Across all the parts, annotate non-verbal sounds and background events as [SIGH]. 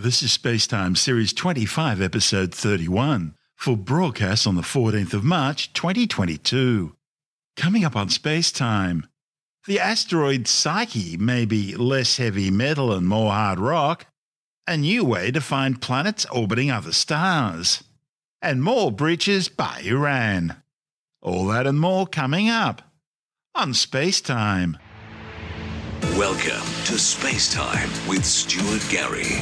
This is Spacetime Series 25, Episode 31, for broadcast on the 14th of March 2022. Coming up on Spacetime, the asteroid Psyche may be less heavy metal and more hard rock, a new way to find planets orbiting other stars, and more breaches by Iran. All that and more coming up on Spacetime. Welcome to Space Time with Stuart Gary.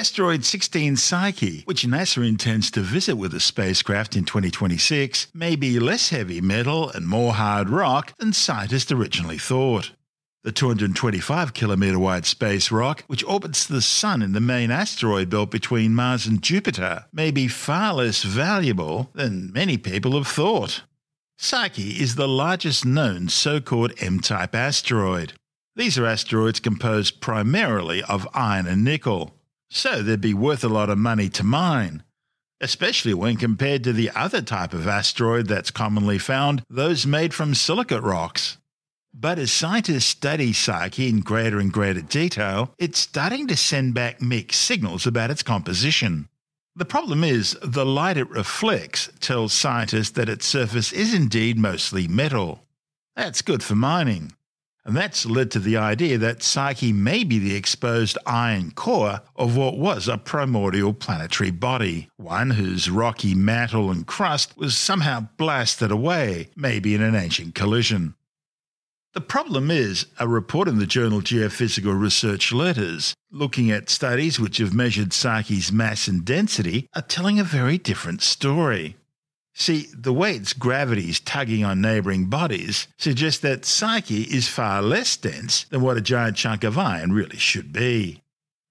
Asteroid 16 Psyche, which NASA intends to visit with a spacecraft in 2026, may be less heavy metal and more hard rock than scientists originally thought. The 225 kilometre wide space rock, which orbits the Sun in the main asteroid belt between Mars and Jupiter, may be far less valuable than many people have thought. Psyche is the largest known so called M type asteroid. These are asteroids composed primarily of iron and nickel, so they'd be worth a lot of money to mine, especially when compared to the other type of asteroid that's commonly found, those made from silicate rocks. But as scientists study Psyche in greater and greater detail, it's starting to send back mixed signals about its composition. The problem is, the light it reflects tells scientists that its surface is indeed mostly metal. That's good for mining. And that's led to the idea that Psyche may be the exposed iron core of what was a primordial planetary body, one whose rocky mantle and crust was somehow blasted away, maybe in an ancient collision. The problem is, a report in the journal Geophysical Research Letters, looking at studies which have measured Psyche's mass and density, are telling a very different story. See, the way its gravity is tugging on neighbouring bodies suggests that Psyche is far less dense than what a giant chunk of iron really should be.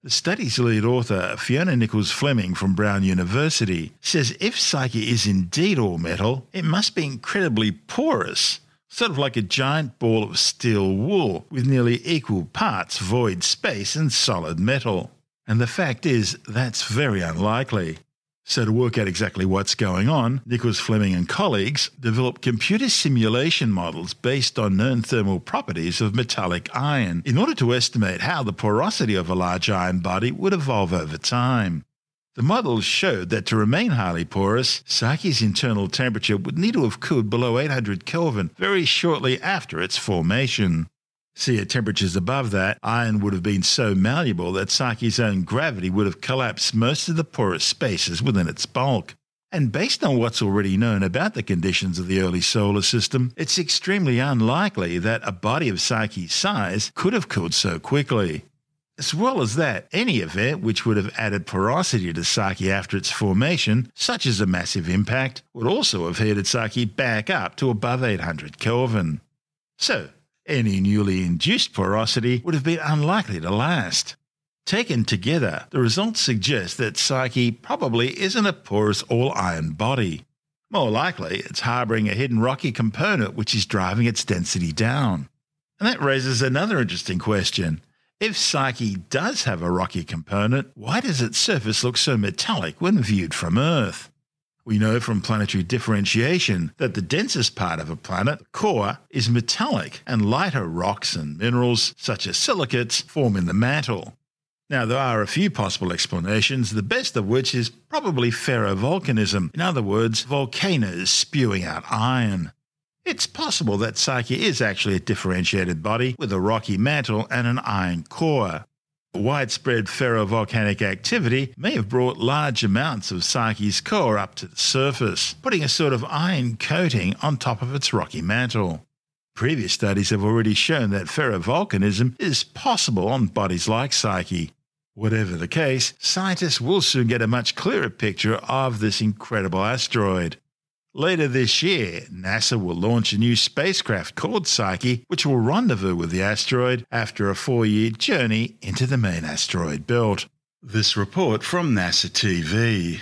The study's lead author, Fiona Nichols Fleming from Brown University, says if Psyche is indeed all metal, it must be incredibly porous, sort of like a giant ball of steel wool with nearly equal parts void space and solid metal. And the fact is, that's very unlikely. So, to work out exactly what's going on, Nichols Fleming and colleagues developed computer simulation models based on known thermal properties of metallic iron in order to estimate how the porosity of a large iron body would evolve over time. The models showed that to remain highly porous, Psyche's internal temperature would need to have cooled below 800 Kelvin very shortly after its formation. See, at temperatures above that, iron would have been so malleable that Psyche's own gravity would have collapsed most of the porous spaces within its bulk. And based on what's already known about the conditions of the early solar system, it's extremely unlikely that a body of Psyche's size could have cooled so quickly. As well as that, any event which would have added porosity to Psyche after its formation, such as a massive impact, would also have heated Psyche back up to above 800 Kelvin. So, any newly induced porosity would have been unlikely to last. Taken together, the results suggest that Psyche probably isn't a porous all iron body. More likely, it's harbouring a hidden rocky component which is driving its density down. And that raises another interesting question. If Psyche does have a rocky component, why does its surface look so metallic when viewed from Earth? We know from planetary differentiation that the densest part of a planet, the core, is metallic, and lighter rocks and minerals, such as silicates, form in the mantle. Now, there are a few possible explanations, the best of which is probably ferrovolcanism, in other words, volcanoes spewing out iron. It's possible that Psyche is actually a differentiated body with a rocky mantle and an iron core. Widespread ferrovolcanic activity may have brought large amounts of Psyche's core up to the surface, putting a sort of iron coating on top of its rocky mantle. Previous studies have already shown that ferrovolcanism is possible on bodies like Psyche. Whatever the case, scientists will soon get a much clearer picture of this incredible asteroid. Later this year, NASA will launch a new spacecraft called Psyche, which will rendezvous with the asteroid after a four year journey into the main asteroid belt. This report from NASA TV.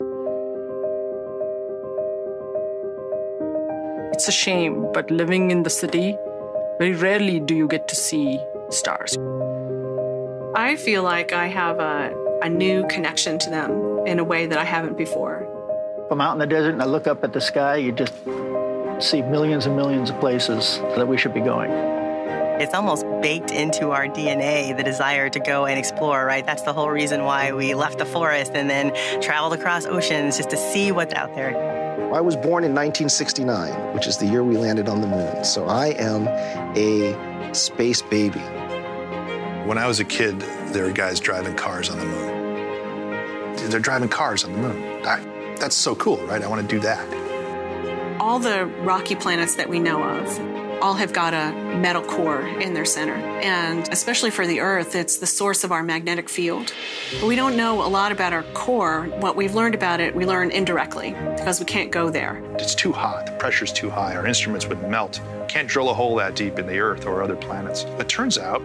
It's a shame, but living in the city, very rarely do you get to see stars. I feel like I have a, a new connection to them in a way that I haven't before. If I'm out in the desert and I look up at the sky, you just see millions and millions of places that we should be going. It's almost baked into our DNA, the desire to go and explore, right? That's the whole reason why we left the forest and then traveled across oceans just to see what's out there. I was born in 1969, which is the year we landed on the moon. So I am a space baby. When I was a kid, there were guys driving cars on the moon. They're driving cars on the moon. I, that's so cool, right? I want to do that. All the rocky planets that we know of all have got a metal core in their center. And especially for the Earth, it's the source of our magnetic field. But we don't know a lot about our core. What we've learned about it, we learn indirectly because we can't go there. It's too hot, the pressure's too high, our instruments would melt. Can't drill a hole that deep in the Earth or other planets. It turns out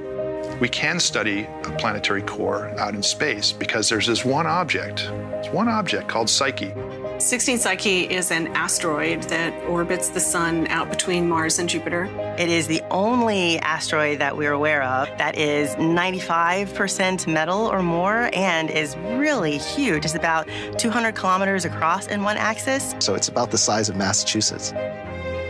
we can study a planetary core out in space because there's this one object, it's one object called Psyche. 16 Psyche is an asteroid that orbits the sun out between Mars and Jupiter. It is the only asteroid that we're aware of that is 95% metal or more and is really huge. It's about 200 kilometers across in one axis. So it's about the size of Massachusetts.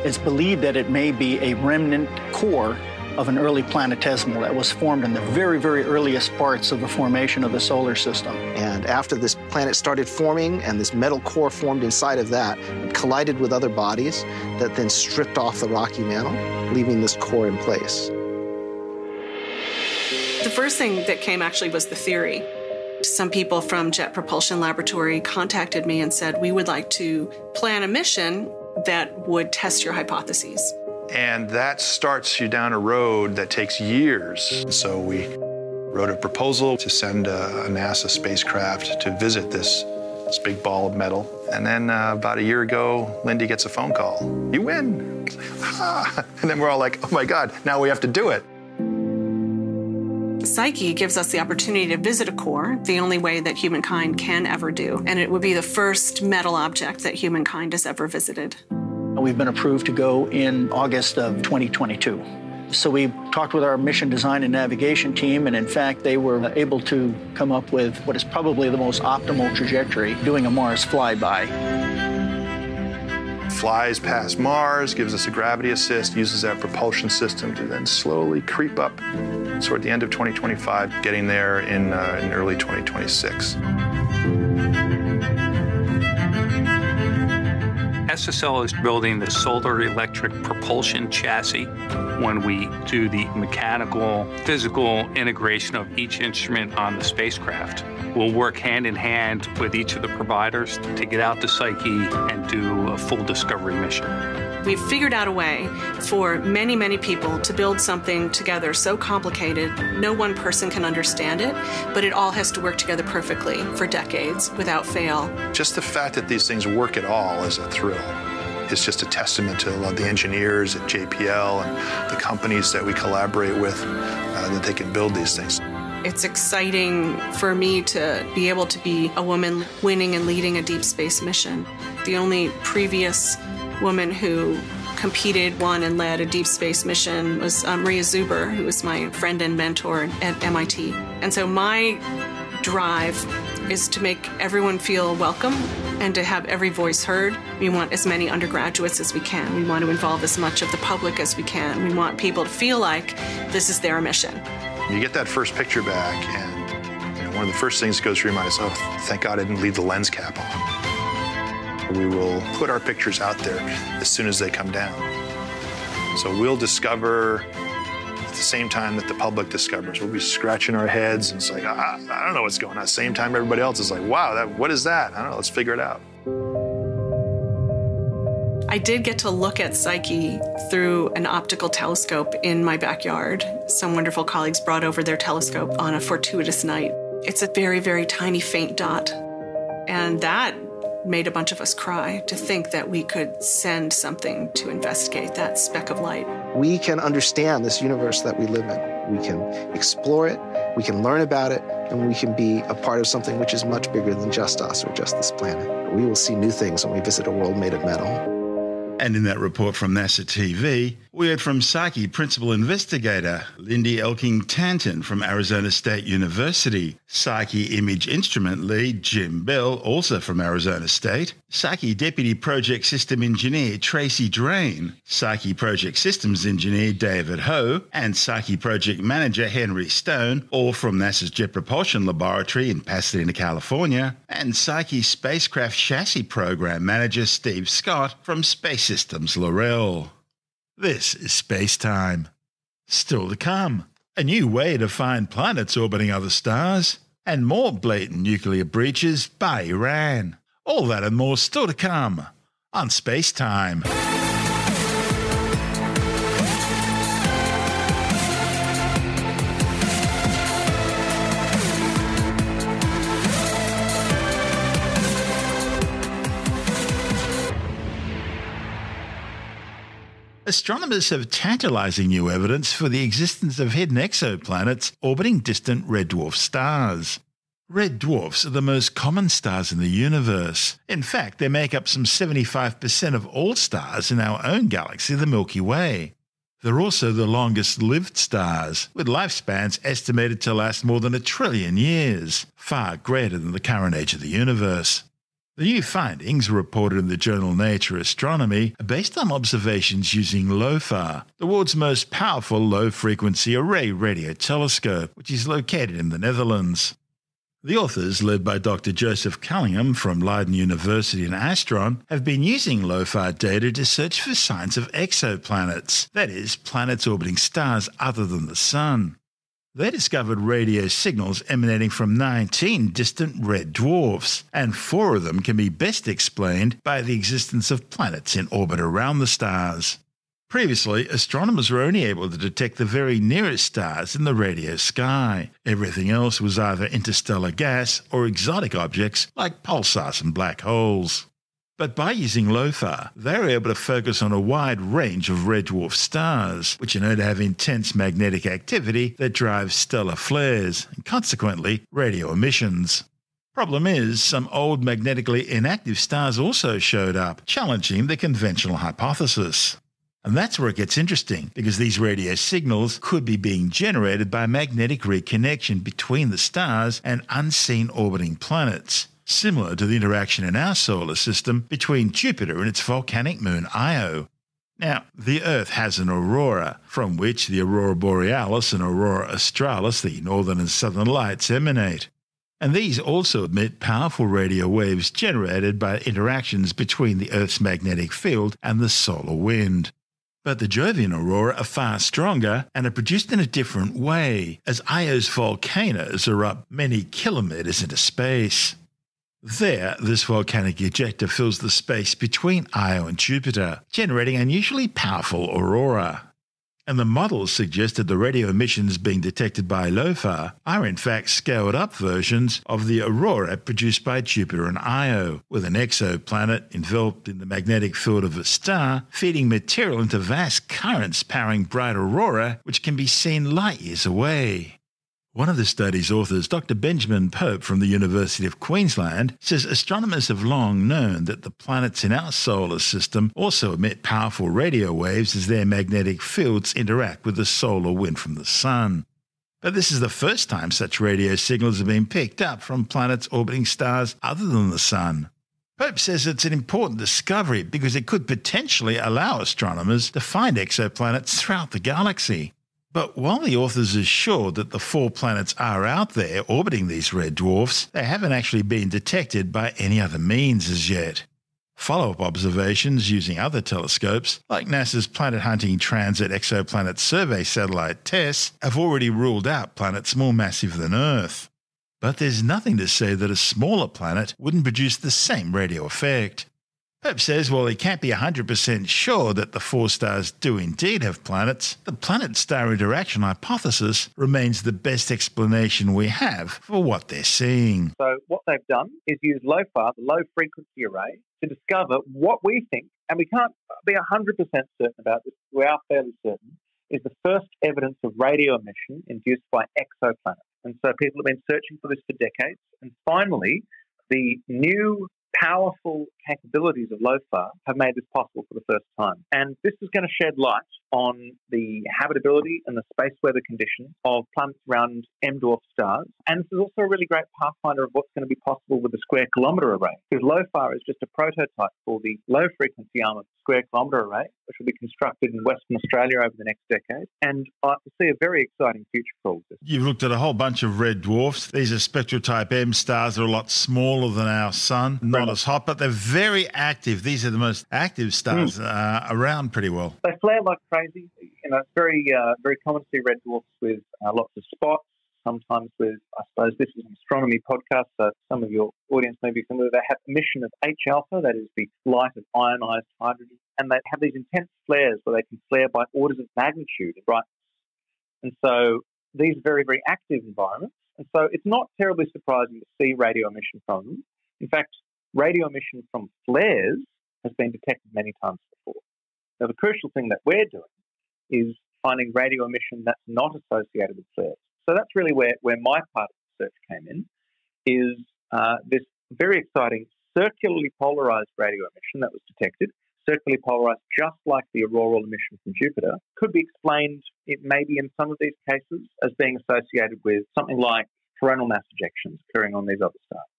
It's believed that it may be a remnant core of an early planetesimal that was formed in the very, very earliest parts of the formation of the solar system. And after this planet started forming and this metal core formed inside of that, it collided with other bodies that then stripped off the rocky mantle, leaving this core in place. The first thing that came actually was the theory. Some people from Jet Propulsion Laboratory contacted me and said, We would like to plan a mission that would test your hypotheses. And that starts you down a road that takes years. So we wrote a proposal to send a, a NASA spacecraft to visit this, this big ball of metal. And then uh, about a year ago, Lindy gets a phone call. You win. [LAUGHS] And then we're all like, oh my God, now we have to do it. Psyche gives us the opportunity to visit a core, the only way that humankind can ever do. And it would be the first metal object that humankind has ever visited. We've been approved to go in August of 2022. So we talked with our mission design and navigation team, and in fact, they were able to come up with what is probably the most optimal trajectory, doing a Mars flyby. Flies past Mars, gives us a gravity assist, uses that propulsion system to then slowly creep up toward the end of 2025, getting there in, uh, in early 2026. SSL is building the solar electric propulsion chassis. When we do the mechanical, physical integration of each instrument on the spacecraft, we'll work hand in hand with each of the providers to get out to Psyche and do a full discovery mission. We've figured out a way for many, many people to build something together so complicated, no one person can understand it, but it all has to work together perfectly for decades without fail. Just the fact that these things work at all is a thrill. It's just a testament to the engineers at JPL and the companies that we collaborate with uh, that they can build these things. It's exciting for me to be able to be a woman winning and leading a deep space mission. The only previous woman who competed, won, and led a deep space mission was uh, Maria Zuber, who was my friend and mentor at MIT. And so my drive is to make everyone feel welcome and to have every voice heard. We want as many undergraduates as we can. We want to involve as much of the public as we can. We want people to feel like this is their mission. You get that first picture back, and you know, one of the first things that goes through your mind is, oh, thank God I didn't leave the lens cap on. We will put our pictures out there as soon as they come down. So we'll discover at the same time that the public discovers. We'll be scratching our heads and it's like, I, I don't know what's going on. Same time everybody else is like, wow, that, what is that? I don't know, let's figure it out. I did get to look at Psyche through an optical telescope in my backyard. Some wonderful colleagues brought over their telescope on a fortuitous night. It's a very, very tiny, faint dot. And that made a bunch of us cry to think that we could send something to investigate that speck of light. We can understand this universe that we live in. We can explore it, we can learn about it, and we can be a part of something which is much bigger than just us or just this planet. We will see new things when we visit a world made of metal. And in that report from NASA TV, we heard from Psyche principal investigator Lindy Elkins Tanton from Arizona State University, Psyche image instrument lead Jim Bell, also from Arizona State, Psyche deputy project system engineer Tracy Drain, Psyche project systems engineer David Ho, and Psyche project manager Henry Stone, all from NASA's Jet Propulsion Laboratory in Pasadena, California, and Psyche spacecraft chassis program manager Steve Scott from Space Systems Loral. This is Space Time. Still to come, a new way to find planets orbiting other stars, and more blatant nuclear breaches by Iran. All that and more still to come on Space Time. Astronomers have tantalizing new evidence for the existence of hidden exoplanets orbiting distant red dwarf stars. Red dwarfs are the most common stars in the universe. In fact, they make up some 75% of all stars in our own galaxy, the Milky Way. They're also the longest lived stars, with lifespans estimated to last more than a trillion years, far greater than the current age of the universe. The new findings, reported in the journal Nature Astronomy, are based on observations using LOFAR, the world's most powerful low frequency array radio telescope, which is located in the Netherlands. The authors, led by Dr. Joseph Callingham from Leiden University in Astron, have been using LOFAR data to search for signs of exoplanets, that is, planets orbiting stars other than the Sun. They discovered radio signals emanating from 19 distant red dwarfs, and four of them can be best explained by the existence of planets in orbit around the stars. Previously, astronomers were only able to detect the very nearest stars in the radio sky. Everything else was either interstellar gas or exotic objects like pulsars and black holes. But by using LOFAR, they were able to focus on a wide range of red dwarf stars, which are known to have intense magnetic activity that drives stellar flares and consequently radio emissions. Problem is, some old magnetically inactive stars also showed up, challenging the conventional hypothesis. And that's where it gets interesting, because these radio signals could be being generated by magnetic reconnection between the stars and unseen orbiting planets similar to the interaction in our solar system between Jupiter and its volcanic moon Io. Now, the Earth has an aurora, from which the aurora borealis and aurora australis, the northern and southern lights, emanate. And these also emit powerful radio waves generated by interactions between the Earth's magnetic field and the solar wind. But the Jovian aurora are far stronger and are produced in a different way, as Io's volcanoes erupt many kilometres into space. There, this volcanic ejecta fills the space between Io and Jupiter, generating unusually powerful aurora. And the models suggested the radio emissions being detected by LOFAR are in fact scaled up versions of the aurora produced by Jupiter and Io, with an exoplanet enveloped in the magnetic field of a star, feeding material into vast currents powering bright aurora, which can be seen light years away. One of the study's authors, Dr. Benjamin Pope from the University of Queensland, says astronomers have long known that the planets in our solar system also emit powerful radio waves as their magnetic fields interact with the solar wind from the Sun. But this is the first time such radio signals have been picked up from planets orbiting stars other than the Sun. Pope says it's an important discovery because it could potentially allow astronomers to find exoplanets throughout the galaxy. But while the authors are sure that the four planets are out there orbiting these red dwarfs, they haven't actually been detected by any other means as yet. Follow up observations using other telescopes, like NASA's Planet Hunting Transit Exoplanet Survey satellite TESS, have already ruled out planets more massive than Earth. But there's nothing to say that a smaller planet wouldn't produce the same radio effect. Pope says while he can't be 100% sure that the four stars do indeed have planets, the planet star interaction hypothesis remains the best explanation we have for what they're seeing. So, what they've done is use LOFAR, the low frequency array, to discover what we think, and we can't be 100% certain about this, we are fairly certain, is the first evidence of radio emission induced by exoplanets. And so, people have been searching for this for decades, and finally, the new powerful capabilities of LOFAR have made this possible for the first time. And this is going to shed light on the habitability and the space weather conditions of planets around M dwarf stars. And this is also a really great pathfinder of what's going to be possible with the square kilometre array, because LOFAR is just a prototype for the low frequency arm of the square kilometre array, which will be constructed in Western Australia over the next decade. And I see a very exciting future for all this. You've looked at a whole bunch of red dwarfs. These are spectral type M stars. They're a lot smaller than our sun, not as hot, but they're very active. These are the most active stars mm. uh, around pretty well. They flare like crazy. You know, it's very, uh, very common to see red dwarfs with uh, lots of spots. Sometimes with, I suppose this is an astronomy podcast, so some of your audience may be familiar. They have emission of H alpha, that is the light of ionized hydrogen, and they have these intense flares where they can flare by orders of magnitude brightness. And so these are very, very active environments. And so it's not terribly surprising to see radio emission from them. In fact, radio emission from flares has been detected many times before. Now, the crucial thing that we're doing is finding radio emission that's not associated with flares. So that's really where, where my part of the search came in, is uh, this very exciting circularly polarized radio emission that was detected, circularly polarized just like the auroral emission from Jupiter, could be explained, it maybe in some of these cases, as being associated with something like coronal mass ejections occurring on these other stars.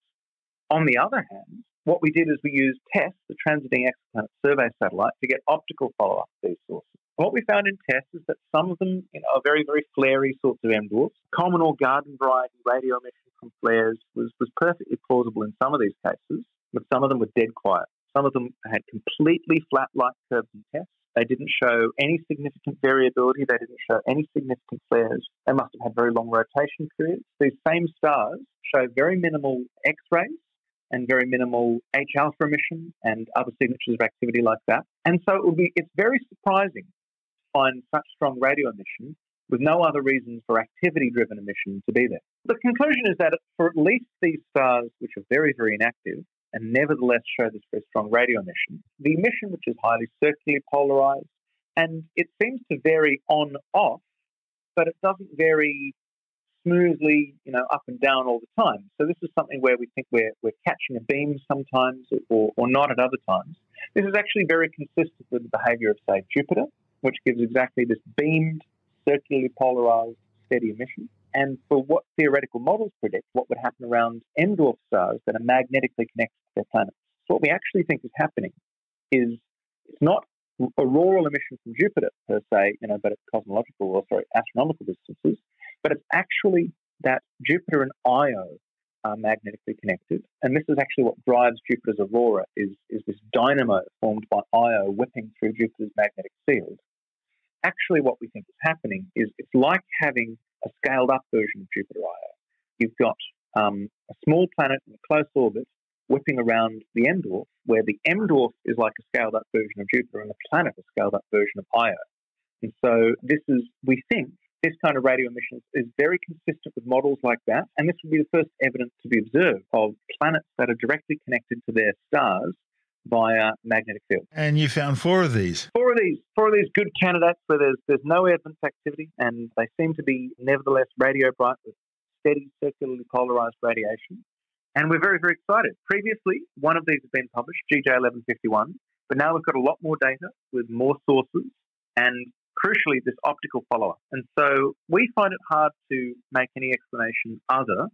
On the other hand, what we did is we used TESS, the Transiting Exoplanet Survey Satellite, to get optical follow up of these sources. What we found in TESS is that some of them you know, are very, very flary sorts of M dwarfs. Common or garden variety radio emission from flares was, was perfectly plausible in some of these cases, but some of them were dead quiet. Some of them had completely flat light curves in TESS. They didn't show any significant variability. They didn't show any significant flares. They must have had very long rotation periods. These same stars show very minimal X rays and very minimal H alpha emission and other signatures of activity like that. And so it would be it's very surprising find such strong radio emission with no other reasons for activity driven emission to be there. The conclusion is that for at least these stars, which are very, very inactive and nevertheless show this very strong radio emission, the emission, which is highly circularly polarized, and it seems to vary on off, but it doesn't vary smoothly, you know, up and down all the time. So this is something where we think we're, we're catching a beam sometimes or, or not at other times. This is actually very consistent with the behavior of, say, Jupiter, which gives exactly this beamed, circularly polarized, steady emission. And for what theoretical models predict, what would happen around M dwarf stars that are magnetically connected to their planets. So what we actually think is happening is it's not auroral emission from Jupiter per se, you know, but at cosmological or sorry, astronomical distances. But it's actually that Jupiter and Io are magnetically connected. And this is actually what drives Jupiter's aurora is, is this dynamo formed by Io whipping through Jupiter's magnetic field. Actually, what we think is happening is it's like having a scaled up version of Jupiter Io. You've got um, a small planet in a close orbit whipping around the M dwarf, where the M dwarf is like a scaled up version of Jupiter and the planet a scaled up version of Io. And so this is, we think, this kind of radio emissions is very consistent with models like that, and this would be the first evidence to be observed of planets that are directly connected to their stars via magnetic field. And you found four of these. Four of these. Four of these good candidates where there's there's no evidence activity, and they seem to be nevertheless radio bright with steady circularly polarized radiation. And we're very, very excited. Previously, one of these has been published, GJ1151, but now we've got a lot more data with more sources and crucially, this optical follow up. And so we find it hard to make any explanation other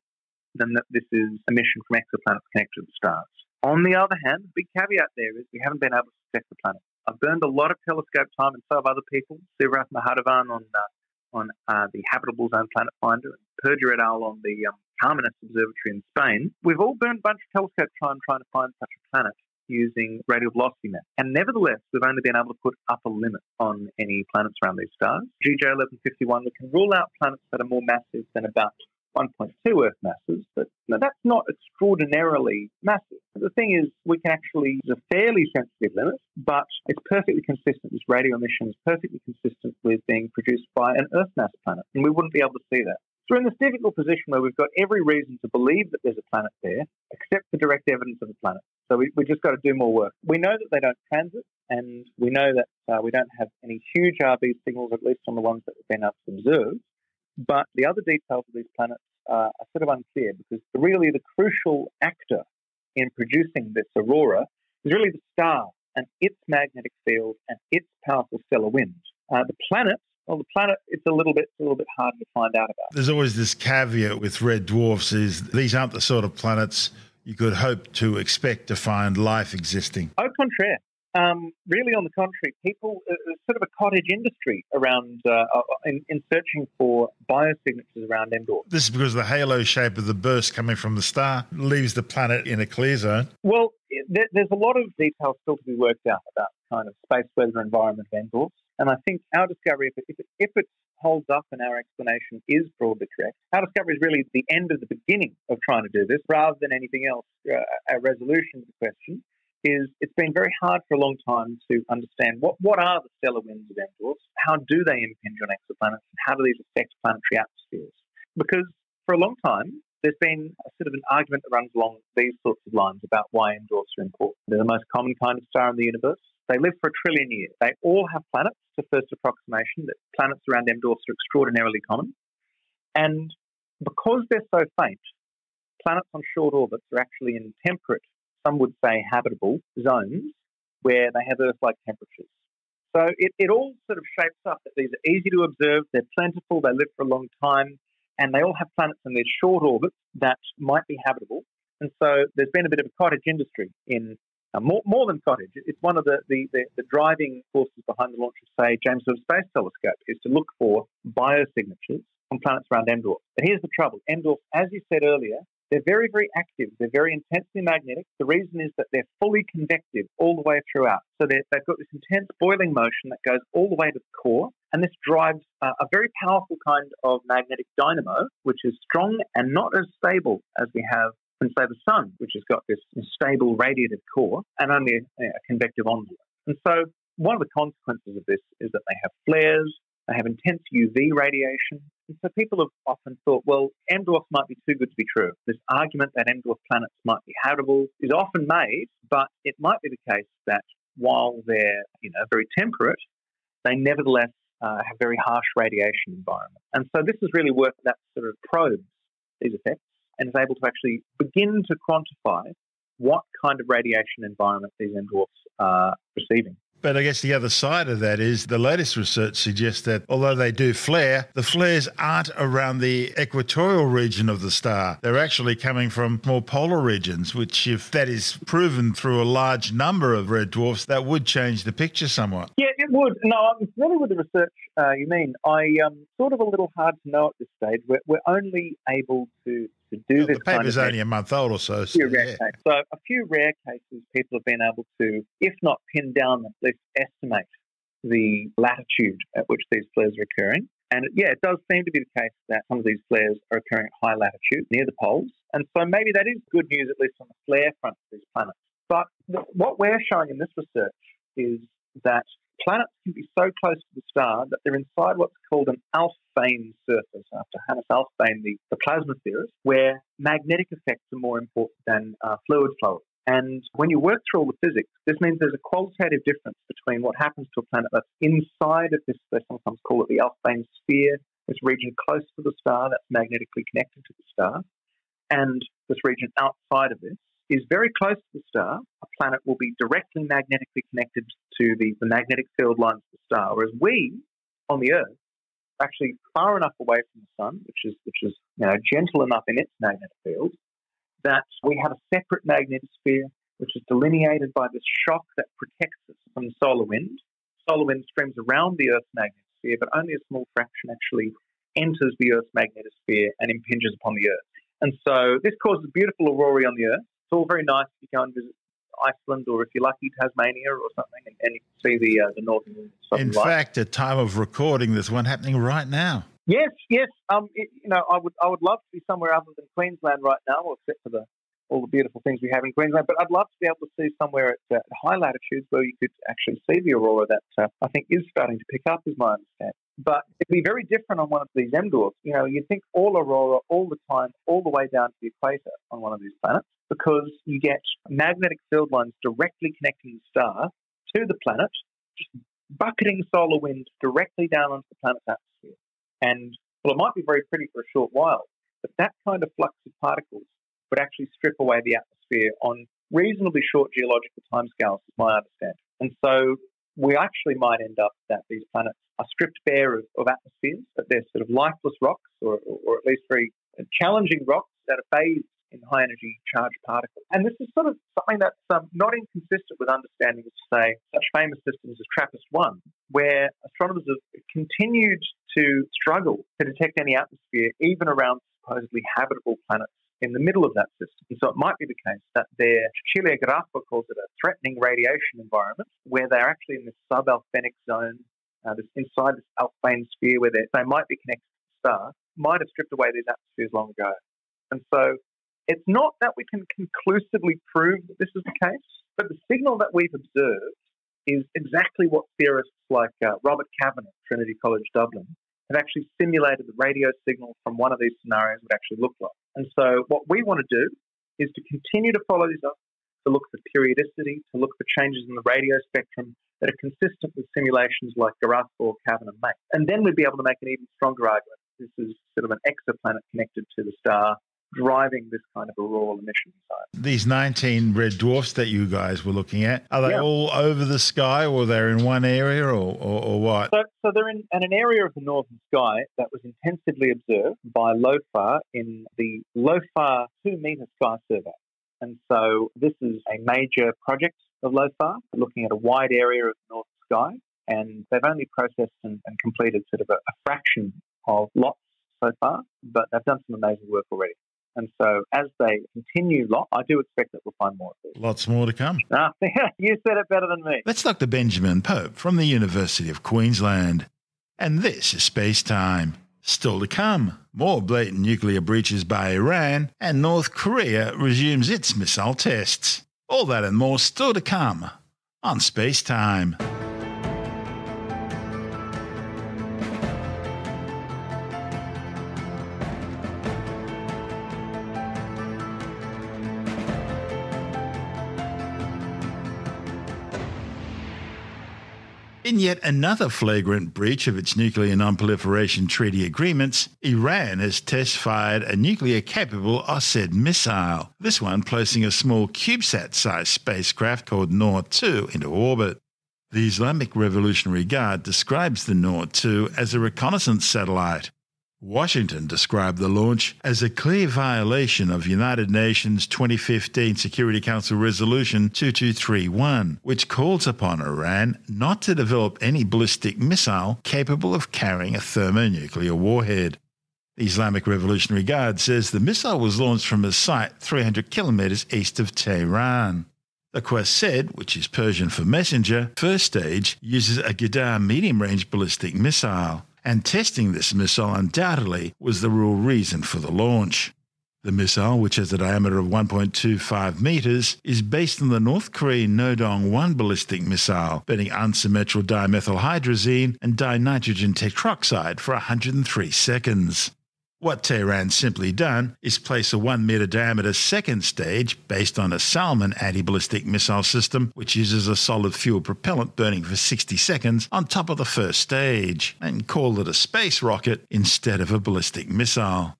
than that this is emission from exoplanets connected to the stars. On the other hand, the big caveat there is we haven't been able to detect the planet. I've burned a lot of telescope time, and so have other people. Suvrath Mahadevan on uh, on uh, the Habitable Zone Planet Finder, and Perger et al. on the um, Observatory in Spain. We've all burned a bunch of telescope time trying to find such a planet using radial velocity maps. And nevertheless, we've only been able to put upper limit on any planets around these stars. GJ1151, we can rule out planets that are more massive than about 1.2 Earth masses, but you know, that's not extraordinarily massive. The thing is, we can actually, it's a fairly sensitive limit, but it's perfectly consistent. This radio emission is perfectly consistent with being produced by an Earth mass planet, and we wouldn't be able to see that. So we're in this difficult position where we've got every reason to believe that there's a planet there, except for direct evidence of a planet. So we, we just got to do more work. We know that they don't transit, and we know that uh, we don't have any huge RV signals, at least on the ones that we've been able to observe. But the other details of these planets uh, are sort of unclear because really the crucial actor in producing this aurora is really the star and its magnetic field and its powerful stellar wind. Uh, the planet, well, the planet, it's a little bit, a little bit harder to find out about. There's always this caveat with red dwarfs: is these aren't the sort of planets you could hope to expect to find life existing. Au contraire. Um, really, on the contrary, people, uh, sort of a cottage industry around uh, uh, in, in, searching for biosignatures around Endor. This is because the halo shape of the burst coming from the star leaves the planet in a clear zone. Well, there, there's a lot of detail still to be worked out about kind of space weather environment of dwarfs. And I think our discovery, if it, if it holds up and our explanation is broadly correct, our discovery is really the end of the beginning of trying to do this rather than anything else. Uh, our resolution of the question is it's been very hard for a long time to understand what, what are the stellar winds of M dwarfs, how do they impinge on exoplanets, and how do these affect planetary atmospheres? Because for a long time, there's been a sort of an argument that runs along these sorts of lines about why M dwarfs are important. They're the most common kind of star in the universe. They live for a trillion years. They all have planets, to first approximation, that planets around M dwarfs are extraordinarily common. And because they're so faint, planets on short orbits are actually in temperate some would say habitable zones where they have Earth like temperatures. So it, it all sort of shapes up that these are easy to observe, they're plentiful, they live for a long time, and they all have planets in their short orbits that might be habitable. And so there's been a bit of a cottage industry in uh, more, more than cottage. It's one of the, the, the, the, driving forces behind the launch of, say, James Webb Space Telescope is to look for biosignatures on planets around M. But here's the trouble: M as you said earlier, they're very, very active. They're very intensely magnetic. The reason is that they're fully convective all the way throughout. So they've got this intense boiling motion that goes all the way to the core. And this drives uh, a very powerful kind of magnetic dynamo, which is strong and not as stable as we have in, say, the sun, which has got this stable radiative core and only a, a convective envelope. And so one of the consequences of this is that they have flares, they have intense UV radiation. So people have often thought, well, M dwarfs might be too good to be true. This argument that M dwarf planets might be habitable is often made, but it might be the case that while they're, you know, very temperate, they nevertheless uh, have very harsh radiation environment. And so this is really work that sort of probes these effects and is able to actually begin to quantify what kind of radiation environment these M dwarfs are receiving. But I guess the other side of that is the latest research suggests that although they do flare, the flares aren't around the equatorial region of the star. They're actually coming from more polar regions, which, if that is proven through a large number of red dwarfs, that would change the picture somewhat. Yeah, it would. No, I'm familiar with the research uh, you mean. I um, sort of a little hard to know at this stage. We're, we're only able to to do well, this. The paper's kind of only a month old or so. So, yeah. so a few rare cases, people have been able to, if not pin down, at least estimate the latitude at which these flares are occurring. And yeah, it does seem to be the case that some of these flares are occurring at high latitude near the poles. And so maybe that is good news, at least on the flare front of these planets. But what we're showing in this research is that planets can be so close to the star that they're inside what's called an Alfvén surface, after Hannes Alfvén, the, the plasma theorist, where magnetic effects are more important than uh, fluid flow. And when you work through all the physics, this means there's a qualitative difference between what happens to a planet that's inside of this, they sometimes call it the Alfvén sphere, this region close to the star that's magnetically connected to the star, and this region outside of this, is very close to the star, planet will be directly magnetically connected to the, the magnetic field lines of the star, whereas we on the Earth are actually far enough away from the sun, which is which is you know gentle enough in its magnetic field, that we have a separate magnetosphere which is delineated by this shock that protects us from the solar wind. Solar wind streams around the Earth's magnetosphere, but only a small fraction actually enters the Earth's magnetosphere and impinges upon the Earth. And so this causes beautiful aurorae on the Earth, it's all very nice if you go and visit Iceland or if you're lucky Tasmania or something, and, and you can see the uh, the northern. In fact, at time of recording, there's one happening right now. Yes, yes. Um, it, you know, I would I would love to be somewhere other than Queensland right now, except for the all the beautiful things we have in Queensland. But I'd love to be able to see somewhere at, uh, high latitudes where you could actually see the aurora that uh, I think is starting to pick up, is my understanding. But it'd be very different on one of these M dwarfs. You know, you'd think all aurora all the time, all the way down to the equator on one of these planets because you get magnetic field lines directly connecting the star to the planet, just bucketing solar wind directly down onto the planet's atmosphere. And well, it might be very pretty for a short while, but that kind of flux of particles would actually strip away the atmosphere on reasonably short geological timescales, is my understanding. And so we actually might end up that these planets are stripped bare of, of atmospheres, that they're sort of lifeless rocks, or, or at least very challenging rocks that are phased in high energy charged particles. And this is sort of something that's um, not inconsistent with understanding to say, such famous systems as TRAPPIST 1, where astronomers have continued to struggle to detect any atmosphere even around supposedly habitable planets in the middle of that system. And so it might be the case that their Cheliagrapha calls it a threatening radiation environment, where they're actually in this sub-Alfvénic zone, uh, this, inside this Alfvén sphere, where they might be connected to the star, might have stripped away these atmospheres long ago. And so it's not that we can conclusively prove that this is the case, but the signal that we've observed is exactly what theorists like uh, Robert Kavanagh at Trinity College Dublin have actually simulated the radio signal from one of these scenarios would actually look like. And so, what we want to do is to continue to follow these up, to look for periodicity, to look for changes in the radio spectrum that are consistent with simulations like Garaspa or Cavan make. And then we'd be able to make an even stronger argument. This is sort of an exoplanet connected to the star driving this kind of auroral emission side. These 19 red dwarfs that you guys were looking at, are they yeah. all over the sky or they're in one area or, or, or what? So, so they're in, in, an area of the northern sky that was intensively observed by LOFAR in the LOFAR 2 meter sky survey. And so this is a major project of LOFAR, looking at a wide area of the northern sky. And they've only processed and, and completed sort of a, a fraction of lots so far, but they've done some amazing work already. And so as they continue, I do expect that we'll find more of these. Lots more to come. Ah, [LAUGHS] you said it better than me. That's Dr. Benjamin Pope from the University of Queensland. And this is Space Time. Still to come, more blatant nuclear breaches by Iran, and North Korea resumes its missile tests. All that and more still to come on Space Time. In yet another flagrant breach of its nuclear non-proliferation treaty agreements, Iran has test-fired a nuclear-capable Qased missile, this one placing a small CubeSat-sized spacecraft called Nour-2 into orbit. The Islamic Revolutionary Guard describes the Nour-2 as a reconnaissance satellite, Washington described the launch as a clear violation of United Nations 2015 Security Council Resolution 2231, which calls upon Iran not to develop any ballistic missile capable of carrying a thermonuclear warhead. The Islamic Revolutionary Guard says the missile was launched from a site 300 kilometers east of Tehran. The Qased, which is Persian for messenger, first stage uses a Ghadr medium range ballistic missile and testing this missile undoubtedly was the real reason for the launch. The missile, which has a diameter of 1.25 meters, is based on the North Korean Nodong 1 ballistic missile, burning unsymmetrical dimethylhydrazine and dinitrogen tetroxide for 103 seconds. What Tehran simply done is place a 1 meter diameter second stage based on a Salman anti ballistic missile system, which uses a solid fuel propellant burning for 60 seconds on top of the first stage, and call it a space rocket instead of a ballistic missile.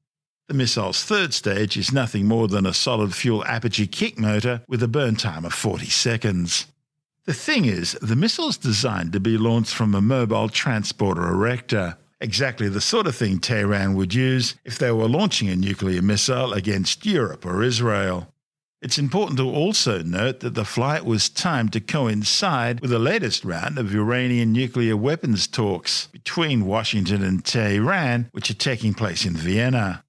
The missile's third stage is nothing more than a solid fuel apogee kick motor with a burn time of 40 seconds. The thing is, the missile's designed to be launched from a mobile transporter erector, exactly the sort of thing Tehran would use if they were launching a nuclear missile against Europe or Israel. It's important to also note that the flight was timed to coincide with the latest round of Iranian nuclear weapons talks between Washington and Tehran, which are taking place in Vienna.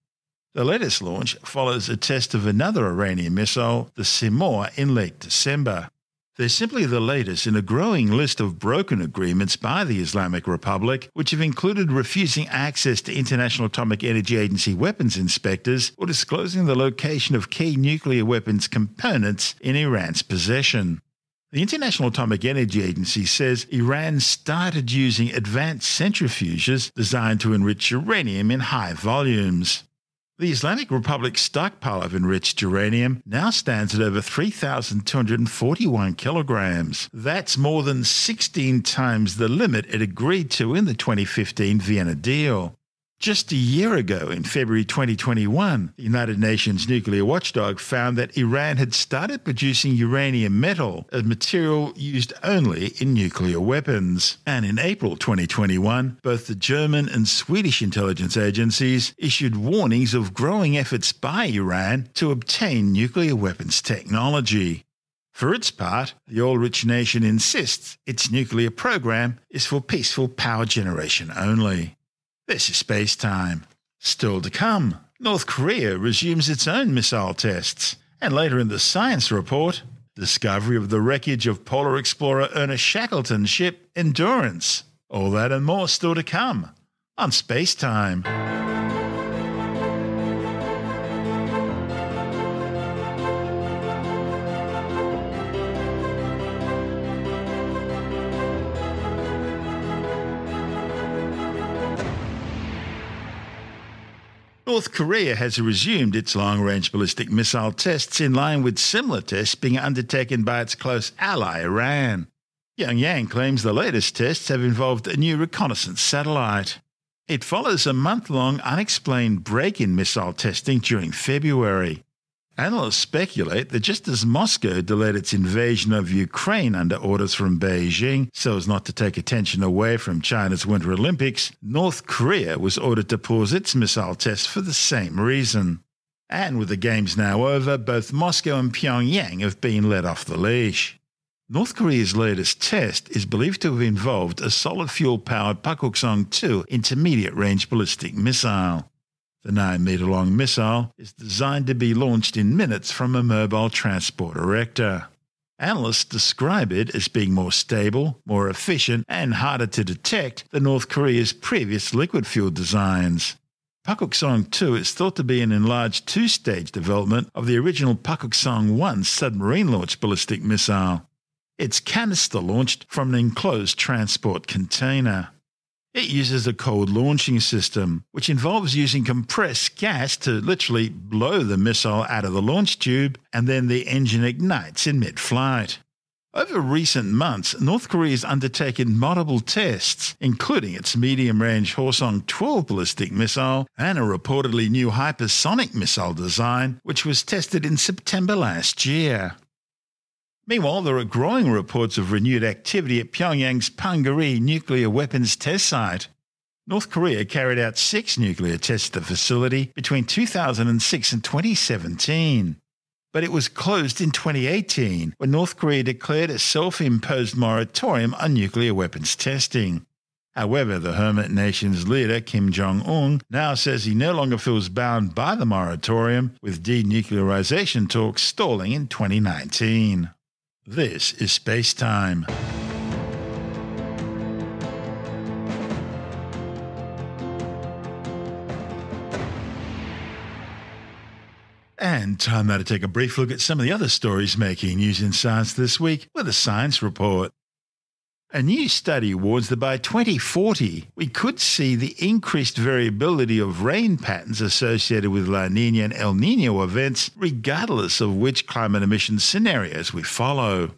The latest launch follows a test of another Iranian missile, the Simorgh, in late December. They're simply the latest in a growing list of broken agreements by the Islamic Republic, which have included refusing access to International Atomic Energy Agency weapons inspectors or disclosing the location of key nuclear weapons components in Iran's possession. The International Atomic Energy Agency says Iran started using advanced centrifuges designed to enrich uranium in high volumes. The Islamic Republic's stockpile of enriched uranium now stands at over 3,241 kilograms. That's more than 16 times the limit it agreed to in the 2015 Vienna deal. Just a year ago, in February 2021, the United Nations nuclear watchdog found that Iran had started producing uranium metal, a material used only in nuclear weapons. And in April 2021, both the German and Swedish intelligence agencies issued warnings of growing efforts by Iran to obtain nuclear weapons technology. For its part, the oil rich nation insists its nuclear program is for peaceful power generation only. This is space time. Still to come, North Korea resumes its own missile tests. And later in the science report, discovery of the wreckage of polar explorer Ernest Shackleton's ship Endurance. All that and more still to come on Space Time. North Korea has resumed its long range ballistic missile tests in line with similar tests being undertaken by its close ally, Iran. Pyongyang claims the latest tests have involved a new reconnaissance satellite. It follows a month long unexplained break in missile testing during February. Analysts speculate that just as Moscow delayed its invasion of Ukraine under orders from Beijing so as not to take attention away from China's Winter Olympics, North Korea was ordered to pause its missile tests for the same reason. And with the Games now over, both Moscow and Pyongyang have been let off the leash. North Korea's latest test is believed to have involved a solid fuel powered Pukguksong 2 intermediate range ballistic missile. The 9 metre long missile is designed to be launched in minutes from a mobile transport erector. Analysts describe it as being more stable, more efficient, and harder to detect than North Korea's previous liquid fuel designs. Pukguksong 2 is thought to be an enlarged two stage development of the original Pukguksong 1 submarine launched ballistic missile. It's canister launched from an enclosed transport container. It uses a cold launching system, which involves using compressed gas to literally blow the missile out of the launch tube, and then the engine ignites in mid flight. Over recent months, North Korea has undertaken multiple tests, including its medium range Hwasong 12 ballistic missile and a reportedly new hypersonic missile design, which was tested in September last year. Meanwhile, there are growing reports of renewed activity at Pyongyang's Punggye-ri nuclear weapons test site. North Korea carried out six nuclear tests at the facility between 2006 and 2017. But it was closed in 2018 when North Korea declared a self imposed moratorium on nuclear weapons testing. However, the hermit nation's leader, Kim Jong un, now says he no longer feels bound by the moratorium, with denuclearization talks stalling in 2019. This is Space Time. And time now to take a brief look at some of the other stories making news in science this week with a science report. A new study warns that by 2040, we could see the increased variability of rain patterns associated with La Nina and El Nino events, regardless of which climate emission scenarios we follow.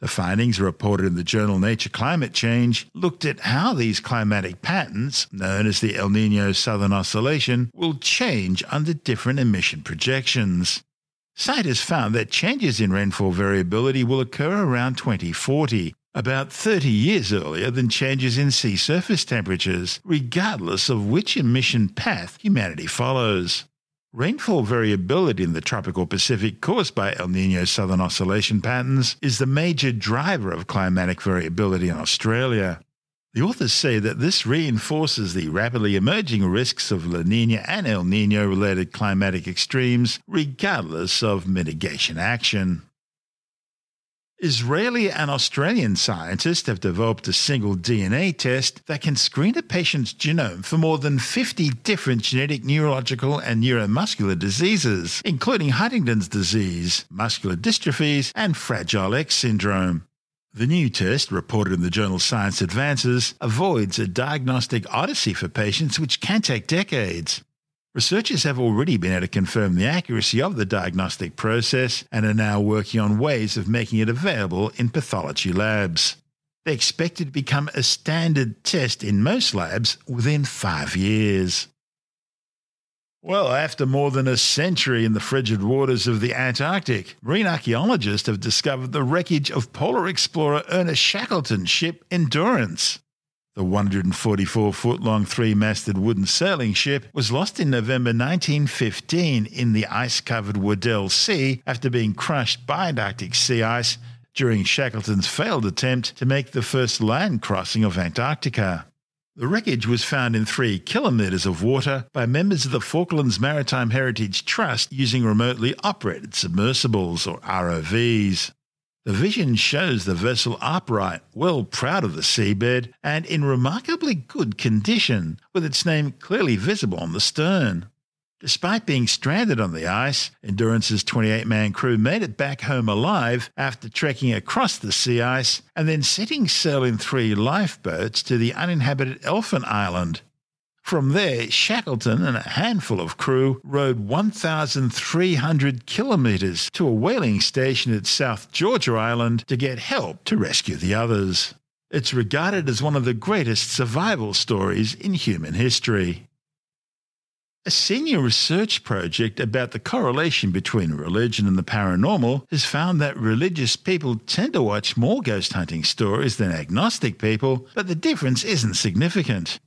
The findings reported in the journal Nature Climate Change looked at how these climatic patterns, known as the El Nino Southern Oscillation, will change under different emission projections. Scientists found that changes in rainfall variability will occur around 2040, about 30 years earlier than changes in sea surface temperatures, regardless of which emission path humanity follows. Rainfall variability in the tropical Pacific caused by El Nino southern oscillation patterns is the major driver of climatic variability in Australia. The authors say that this reinforces the rapidly emerging risks of La Nina and El Nino related climatic extremes, regardless of mitigation action. Israeli and Australian scientists have developed a single DNA test that can screen a patient's genome for more than 50 different genetic neurological and neuromuscular diseases, including Huntington's disease, muscular dystrophies, and Fragile X syndrome. The new test, reported in the journal Science Advances, avoids a diagnostic odyssey for patients which can take decades. Researchers have already been able to confirm the accuracy of the diagnostic process and are now working on ways of making it available in pathology labs. They expect it to become a standard test in most labs within five years. Well, after more than a century in the frigid waters of the Antarctic, marine archaeologists have discovered the wreckage of polar explorer Ernest Shackleton's ship Endurance. The 144 foot long three masted wooden sailing ship was lost in November 1915 in the ice covered Weddell Sea after being crushed by Antarctic sea ice during Shackleton's failed attempt to make the first land crossing of Antarctica. The wreckage was found in three kilometres of water by members of the Falklands Maritime Heritage Trust using remotely operated submersibles, or ROVs. The vision shows the vessel upright, well proud of the seabed, and in remarkably good condition, with its name clearly visible on the stern. Despite being stranded on the ice, Endurance's 28 man crew made it back home alive after trekking across the sea ice and then setting sail in three lifeboats to the uninhabited Elephant Island. From there, Shackleton and a handful of crew rowed 1,300 kilometres to a whaling station at South Georgia Island to get help to rescue the others. It's regarded as one of the greatest survival stories in human history. A senior research project about the correlation between religion and the paranormal has found that religious people tend to watch more ghost hunting stories than agnostic people, but the difference isn't significant.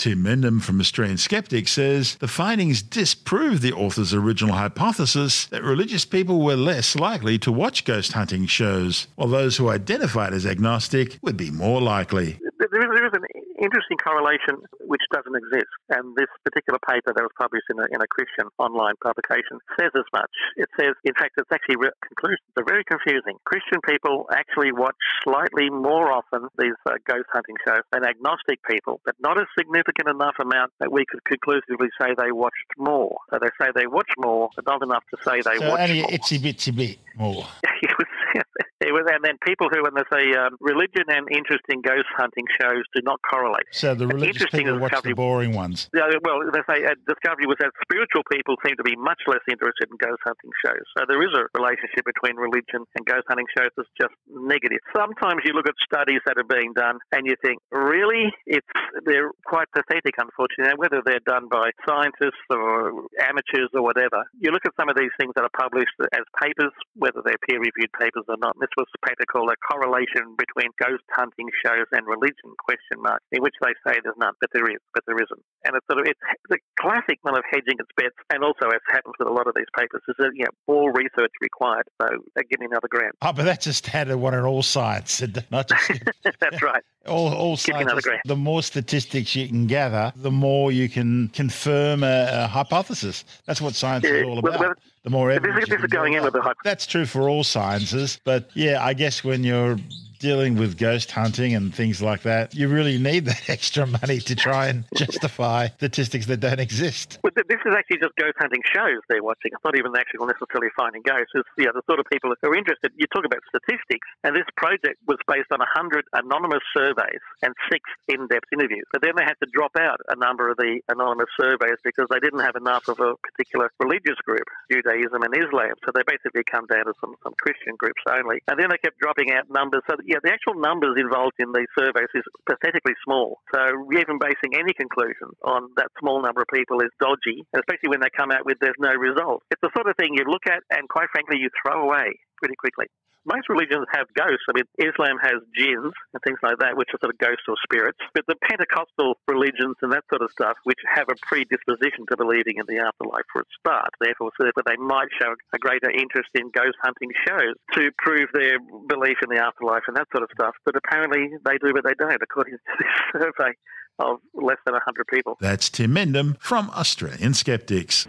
Tim Mendham from Australian Skeptics says the findings disprove the author's original hypothesis that religious people were less likely to watch ghost hunting shows, while those who identified as agnostic would be more likely. There is an interesting correlation which doesn't exist. And this particular paper that was published in a, in a Christian online publication says as much. It says, in fact, it's actually re- conclusions are very confusing. Christian people actually watch slightly more often these uh, ghost hunting shows than agnostic people, but not a significant enough amount that we could conclusively say they watched more. So they say they watch more, but not enough to say they so watch only more. itsy bitsy bit more. [LAUGHS] it was, and then people who, when they say um, religion and interest in ghost hunting shows do not correlate. So the religious people watch the boring ones. Yeah, well, they say a discovery was that spiritual people seem to be much less interested in ghost hunting shows. So there is a relationship between religion and ghost hunting shows that's just negative. Sometimes you look at studies that are being done and you think, really, it's they're quite pathetic, unfortunately. Whether they're done by scientists or amateurs or whatever, you look at some of these things that are published as papers, whether they're peer-reviewed papers or not. This was a paper called "A Correlation Between Ghost Hunting Shows and Religion?" Question mark, in which they say there's none, but there is, but there isn't. And it's sort of it's the classic one of hedging its bets, and also as happens with a lot of these papers, is that you know all research required. So they're getting another grant. Oh, but that's just added one in all science, [LAUGHS] not just [LAUGHS] That's right. all, all Give me science. The more statistics you can gather, the more you can confirm a, a hypothesis. That's what science is Yeah, all well, about. well, the more evidence you is going in with the up. That's true for all sciences, but yeah, I guess when you're dealing with ghost hunting and things like that, you really need that [LAUGHS] extra money to try and justify statistics that don't exist. But this is actually just ghost hunting shows they're watching. It's not even actually necessarily finding ghosts. It's you know, the sort of people who are interested. You talk about statistics, and this project was based on 100 anonymous surveys and six in-depth interviews. But then they had to drop out a number of the anonymous surveys because they didn't have enough of a particular religious group, Judaism and Islam. So they basically come down to some, some Christian groups only. And then they kept dropping out numbers. So yeah, the actual numbers involved in these surveys is pathetically small. So even basing any conclusion on that small number of people is dodgy, especially when they come out with there's no result. It's the sort of thing you look at and quite frankly you throw away pretty quickly. Most religions have ghosts. I mean, Islam has jinns and things like that, which are sort of ghosts or spirits. But the Pentecostal religions and that sort of stuff, which have a predisposition to believing in the afterlife for a start, therefore, so they might show a greater interest in ghost hunting shows to prove their belief in the afterlife and that sort of stuff. But apparently, they do, but they don't, according to this [LAUGHS] survey of less than 100 people. That's Tim Mendham from Australian Skeptics.